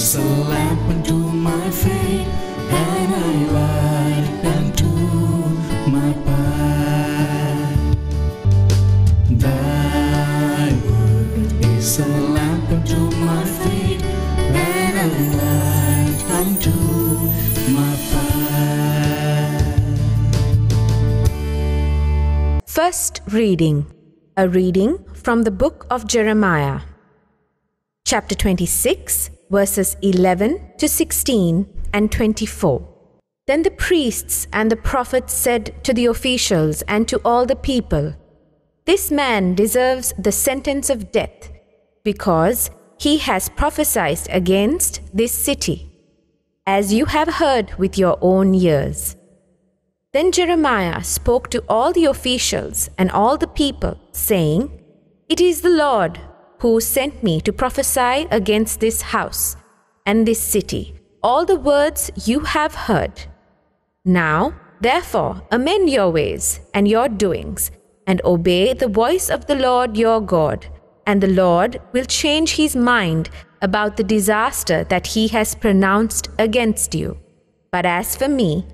is a lamp unto my and a light unto my path. Thy word is a lamp unto my feet and a light unto my path. First reading. A reading from the book of Jeremiah, chapter 26, verses 11 to 16 and 24. Then the priests and the prophets said to the officials and to all the people, This man deserves the sentence of death, because he has prophesied against this city, as you have heard with your own ears. Then Jeremiah spoke to all the officials and all the people, saying, It is the Lord who sent me to prophesy against this house and this city, all the words you have heard. Now, therefore, amend your ways and your doings, and obey the voice of the Lord your God, and the Lord will change his mind about the disaster that he has pronounced against you. But as for me,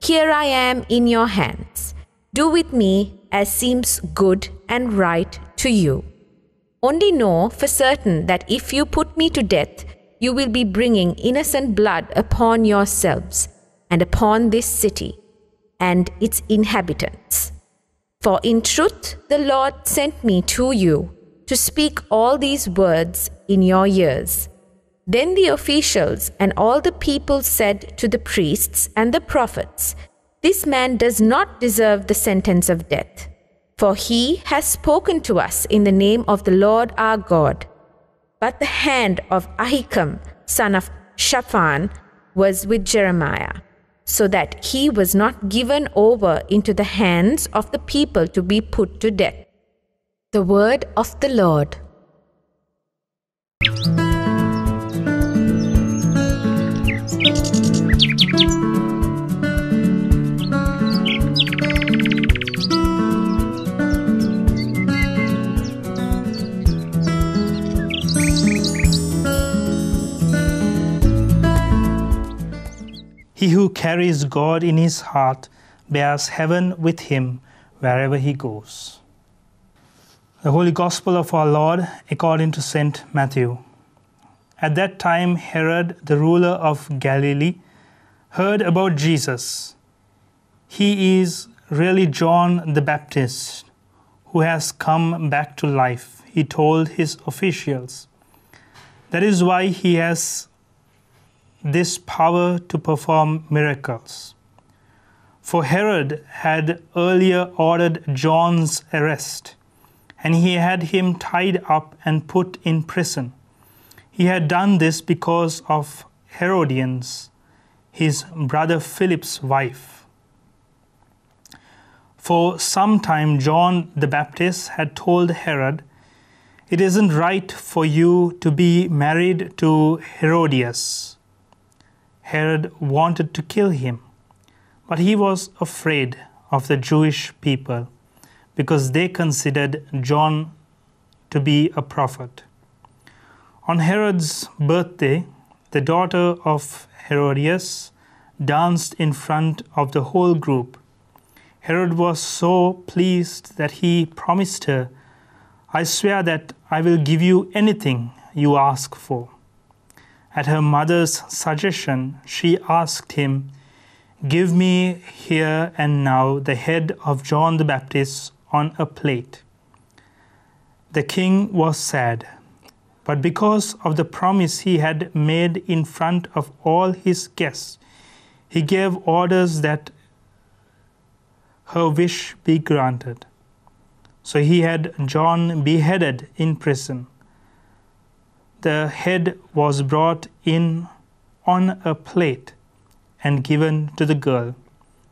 here I am in your hands. Do with me as seems good and right to you. Only know for certain that if you put me to death, you will be bringing innocent blood upon yourselves and upon this city and its inhabitants. For in truth, the Lord sent me to you to speak all these words in your ears. Then the officials and all the people said to the priests and the prophets, This man does not deserve the sentence of death, for he has spoken to us in the name of the Lord our God. But the hand of Ahikam, son of Shaphan, was with Jeremiah, so that he was not given over into the hands of the people to be put to death. The word of the Lord. He who carries God in his heart bears heaven with him wherever he goes. The Holy Gospel of our Lord according to St. Matthew. At that time, Herod, the ruler of Galilee, heard about Jesus. He is really John the Baptist who has come back to life, he told his officials. That is why he has this power to perform miracles. For Herod had earlier ordered John's arrest, and he had him tied up and put in prison. He had done this because of Herodias, his brother Philip's wife. For some time, John the Baptist had told Herod, It isn't right for you to be married to Herodias Herod wanted to kill him, but he was afraid of the Jewish people because they considered John to be a prophet. On Herod's birthday, the daughter of Herodias danced in front of the whole group. Herod was so pleased that he promised her, I swear that I will give you anything you ask for. At her mother's suggestion, she asked him, Give me here and now the head of John the Baptist on a plate. The king was sad, but because of the promise he had made in front of all his guests, he gave orders that her wish be granted. So he had John beheaded in prison the head was brought in on a plate and given to the girl,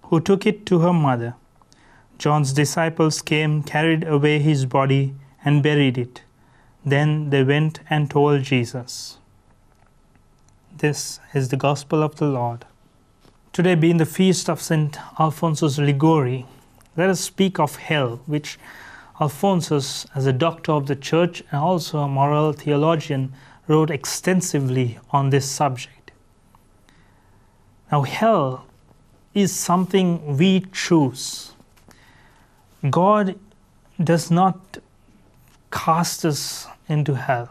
who took it to her mother. John's disciples came, carried away his body, and buried it. Then they went and told Jesus. This is the gospel of the Lord. Today, being the feast of St. Alphonsus Liguori, let us speak of hell, which Alphonsus, as a doctor of the church and also a moral theologian, wrote extensively on this subject. Now, hell is something we choose. God does not cast us into hell.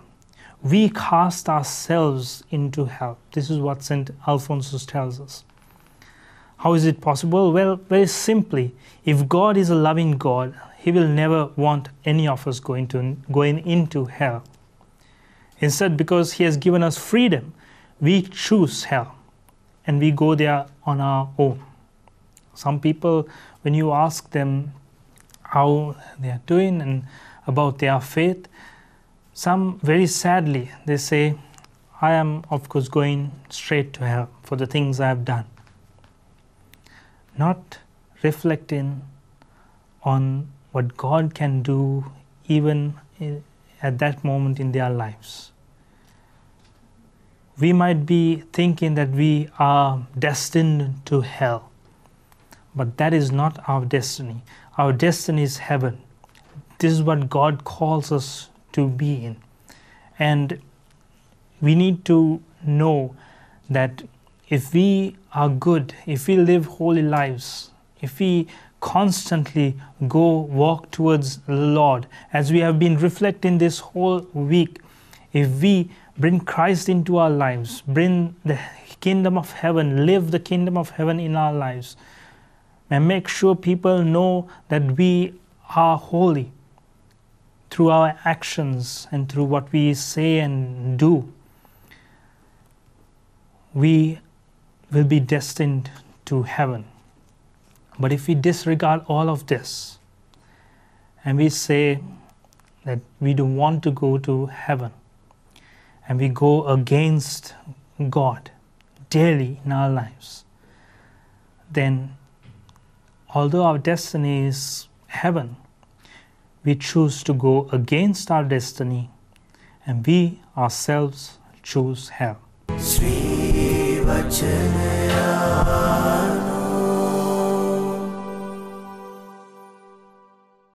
We cast ourselves into hell. This is what St. Alphonsus tells us. How is it possible? Well, very simply, if God is a loving God, He will never want any of us going, to, going into hell. Instead, because He has given us freedom, we choose hell and we go there on our own. Some people, when you ask them how they are doing and about their faith, some very sadly they say, I am, of course, going straight to hell for the things I have done not reflecting on what God can do even at that moment in their lives. We might be thinking that we are destined to hell, but that is not our destiny. Our destiny is heaven. This is what God calls us to be in. And we need to know that if we are good, if we live holy lives, if we constantly go walk towards the Lord, as we have been reflecting this whole week, if we bring Christ into our lives, bring the kingdom of heaven, live the kingdom of heaven in our lives, and make sure people know that we are holy through our actions and through what we say and do. We will be destined to heaven. But if we disregard all of this and we say that we don't want to go to heaven and we go against God daily in our lives, then although our destiny is heaven, we choose to go against our destiny and we ourselves choose hell.